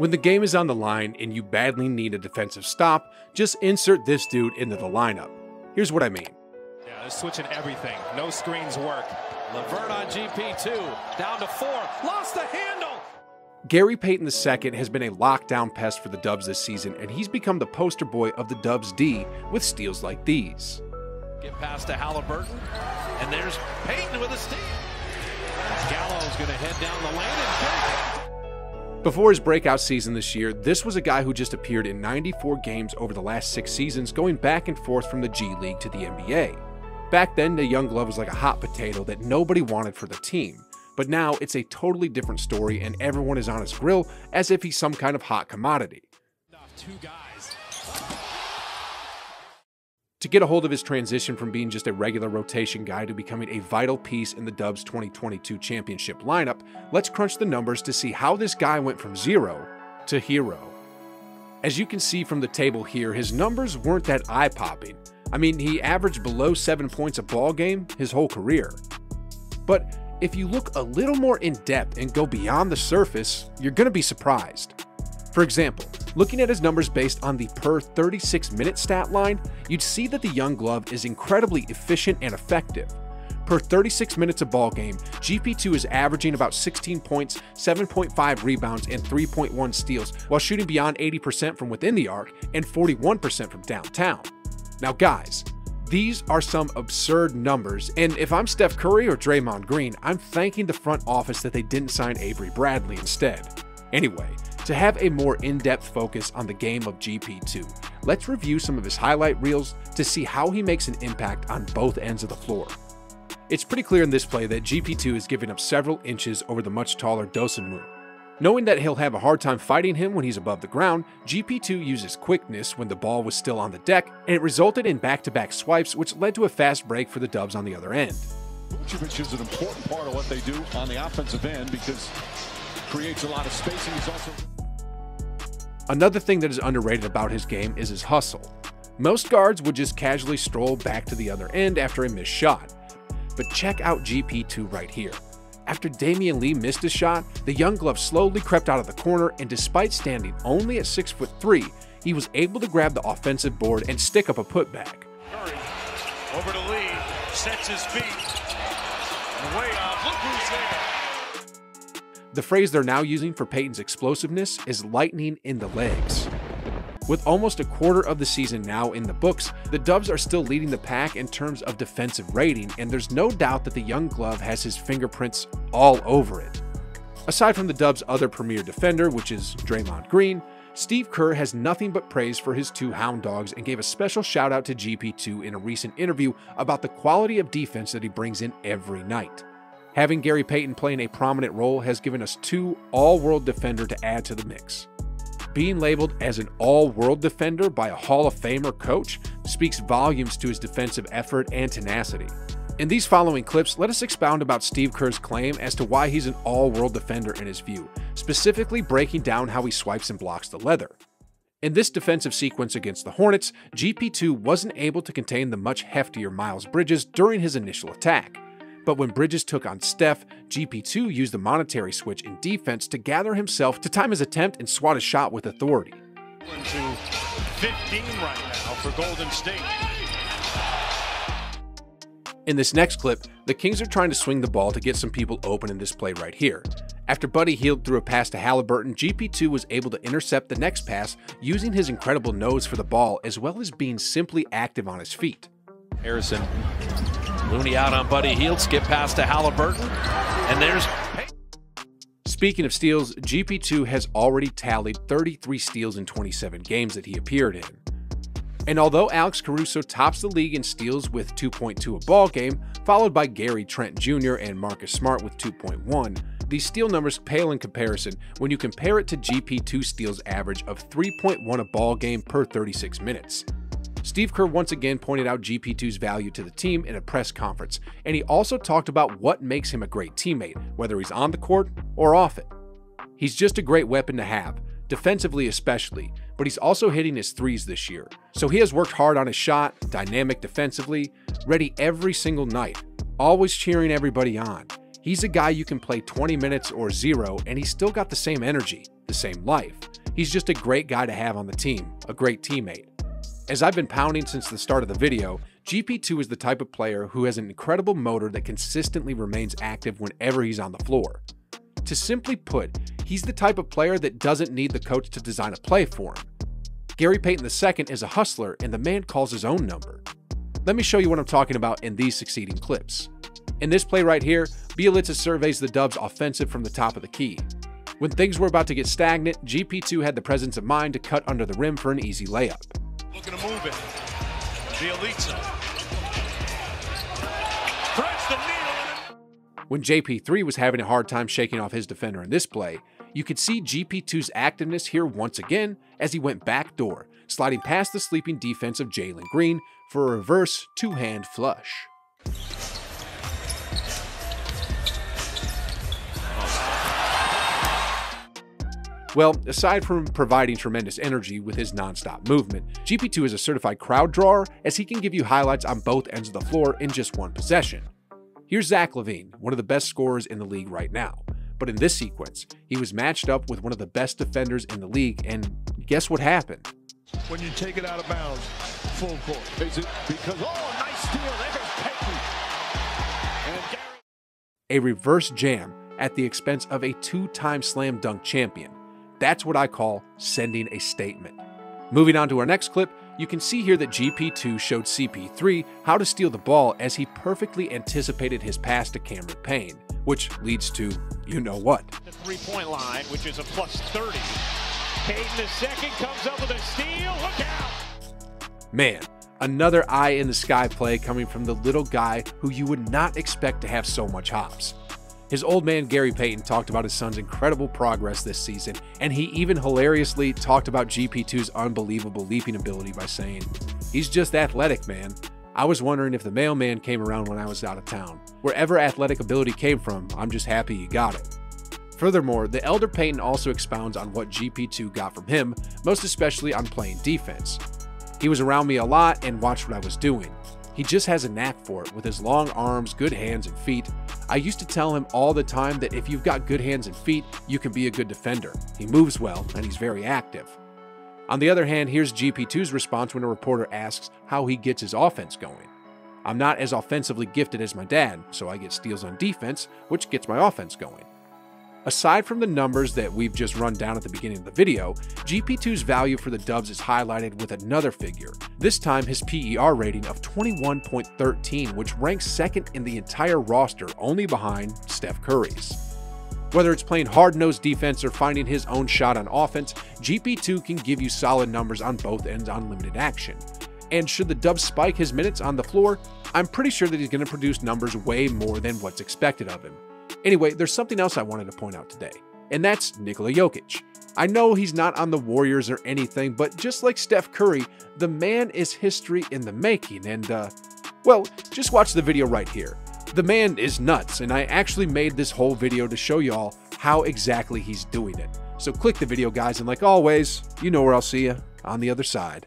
When the game is on the line and you badly need a defensive stop, just insert this dude into the lineup. Here's what I mean. Yeah, they're switching everything. No screens work. LeVert on GP2. Down to four. Lost the handle. Gary Payton II has been a lockdown pest for the Dubs this season, and he's become the poster boy of the Dubs D with steals like these. Get past to Halliburton, and there's Payton with a steal. Gallo's going to head down the lane and Before his breakout season this year, this was a guy who just appeared in 94 games over the last six seasons, going back and forth from the G League to the NBA. Back then, the young glove was like a hot potato that nobody wanted for the team. But now it's a totally different story, and everyone is on his grill as if he's some kind of hot commodity. To get a hold of his transition from being just a regular rotation guy to becoming a vital piece in the Dubs 2022 championship lineup, let's crunch the numbers to see how this guy went from zero to hero. As you can see from the table here, his numbers weren't that eye popping, I mean, he averaged below 7 points a ball game his whole career. But if you look a little more in depth and go beyond the surface, you're going to be surprised. For example, looking at his numbers based on the per 36 minute stat line, you'd see that the young glove is incredibly efficient and effective. Per 36 minutes of ball game, GP2 is averaging about 16 points, 7.5 rebounds, and 3.1 steals, while shooting beyond 80% from within the arc and 41% from downtown. Now, guys, these are some absurd numbers, and if I'm Steph Curry or Draymond Green, I'm thanking the front office that they didn't sign Avery Bradley instead. Anyway, to have a more in depth focus on the game of GP2, let's review some of his highlight reels to see how he makes an impact on both ends of the floor. It's pretty clear in this play that GP2 is giving up several inches over the much taller Dosunmu, Knowing that he'll have a hard time fighting him when he's above the ground, GP2 uses quickness when the ball was still on the deck, and it resulted in back to back swipes, which led to a fast break for the Dubs on the other end. Vucevic is an important part of what they do on the offensive end because creates a lot of spacing. Also Another thing that is underrated about his game is his hustle. Most guards would just casually stroll back to the other end after a missed shot. But check out GP2 right here. After Damion Lee missed a shot, the young glove slowly crept out of the corner, and despite standing only at 6 foot 3, he was able to grab the offensive board and stick up a putback. Curry over to Lee, sets his feet, way off. Look who's there. The phrase they're now using for Payton's explosiveness is lightning in the legs. With almost a quarter of the season now in the books, the Dubs are still leading the pack in terms of defensive rating, and there's no doubt that the young glove has his fingerprints all over it. Aside from the Dubs' other premier defender, which is Draymond Green, Steve Kerr has nothing but praise for his two hound dogs and gave a special shout out to GP2 in a recent interview about the quality of defense that he brings in every night. Having Gary Payton playing a prominent role has given us two all world defender to add to the mix. Being labeled as an all world defender by a Hall of Famer coach speaks volumes to his defensive effort and tenacity. In these following clips, let us expound about Steve Kerr's claim as to why he's an all world defender in his view, specifically breaking down how he swipes and blocks the leather. In this defensive sequence against the Hornets, GP2 wasn't able to contain the much heftier Miles Bridges during his initial attack. But when Bridges took on Steph, GP2 used the monetary switch in defense to gather himself to time his attempt and swat a shot with authority. To 15 right now for Golden State. In this next clip, the Kings are trying to swing the ball to get some people open in this play right here. After Buddy Hield threw a pass to Halliburton, GP2 was able to intercept the next pass using his incredible nose for the ball as well as being simply active on his feet. Harrison Looney out on Buddy Hield, skip pass to Halliburton, and there's. Speaking of steals, GP2 has already tallied 33 steals in 27 games that he appeared in. And although Alex Caruso tops the league in steals with 2.2 a ball game, followed by Gary Trent Jr. and Marcus Smart with 2.1, these steal numbers pale in comparison when you compare it to GP2 steals average of 3.1 a ball game per 36 minutes. Steve Kerr once again pointed out GP2's value to the team in a press conference, and he also talked about what makes him a great teammate, whether he's on the court or off it. He's just a great weapon to have, defensively especially, but he's also hitting his threes this year. So he has worked hard on his shot, dynamic defensively, ready every single night, always cheering everybody on. He's a guy you can play 20 minutes or zero, and he's still got the same energy, the same life. He's just a great guy to have on the team, a great teammate. As I've been pounding since the start of the video, GP2 is the type of player who has an incredible motor that consistently remains active whenever he's on the floor. To simply put, he's the type of player that doesn't need the coach to design a play for him. Gary Payton II is a hustler and the man calls his own number. Let me show you what I'm talking about in these succeeding clips. In this play right here, Bjelica surveys the Dubs offensive from the top of the key. When things were about to get stagnant, GP2 had the presence of mind to cut under the rim for an easy layup. Looking to move it. Bjelica. When JP3 was having a hard time shaking off his defender in this play, you could see GP2's activeness here once again as he went back door, sliding past the sleeping defense of Jalen Green for a reverse two-hand flush. Well, aside from providing tremendous energy with his non-stop movement, GP2 is a certified crowd drawer as he can give you highlights on both ends of the floor in just one possession. Here's Zach LaVine, one of the best scorers in the league right now. But in this sequence, he was matched up with one of the best defenders in the league, and guess what happened? When you take it out of bounds, full court. Is it because, oh, nice steal. There goes Payton. A reverse jam at the expense of a two time slam dunk champion. That's what I call sending a statement. Moving on to our next clip, you can see here that GP2 showed CP3 how to steal the ball as he perfectly anticipated his pass to Cameron Payne, which leads to you know what. The three-point line, which is a plus 30. Payton the second comes up with a steal. Look out! Man, another eye in the sky play coming from the little guy who you would not expect to have so much hops. His old man Gary Payton talked about his son's incredible progress this season, and he even hilariously talked about GP2's unbelievable leaping ability by saying, He's just athletic, man. I was wondering if the mailman came around when I was out of town. Wherever athletic ability came from, I'm just happy you got it. Furthermore, the Elder Payton also expounds on what GP2 got from him, most especially on playing defense. He was around me a lot and watched what I was doing. He just has a knack for it with his long arms, good hands, and feet. I used to tell him all the time that if you've got good hands and feet, you can be a good defender. He moves well, and he's very active. On the other hand, here's GP2's response when a reporter asks how he gets his offense going. I'm not as offensively gifted as my dad, so I get steals on defense, which gets my offense going. Aside from the numbers that we've just run down at the beginning of the video, GP2's value for the Dubs is highlighted with another figure, this time his PER rating of 21.13, which ranks second in the entire roster, only behind Steph Curry's. Whether it's playing hard nosed defense or finding his own shot on offense, GP2 can give you solid numbers on both ends on limited action. And should the Dubs spike his minutes on the floor, I'm pretty sure that he's going to produce numbers way more than what's expected of him. Anyway, there's something else I wanted to point out today, and that's Nikola Jokic. I know he's not on the Warriors or anything, but just like Steph Curry, the man is history in the making, and, uh, well, just watch the video right here. The man is nuts, and I actually made this whole video to show y'all how exactly he's doing it. So click the video, guys, and like always, you know where I'll see you on the other side.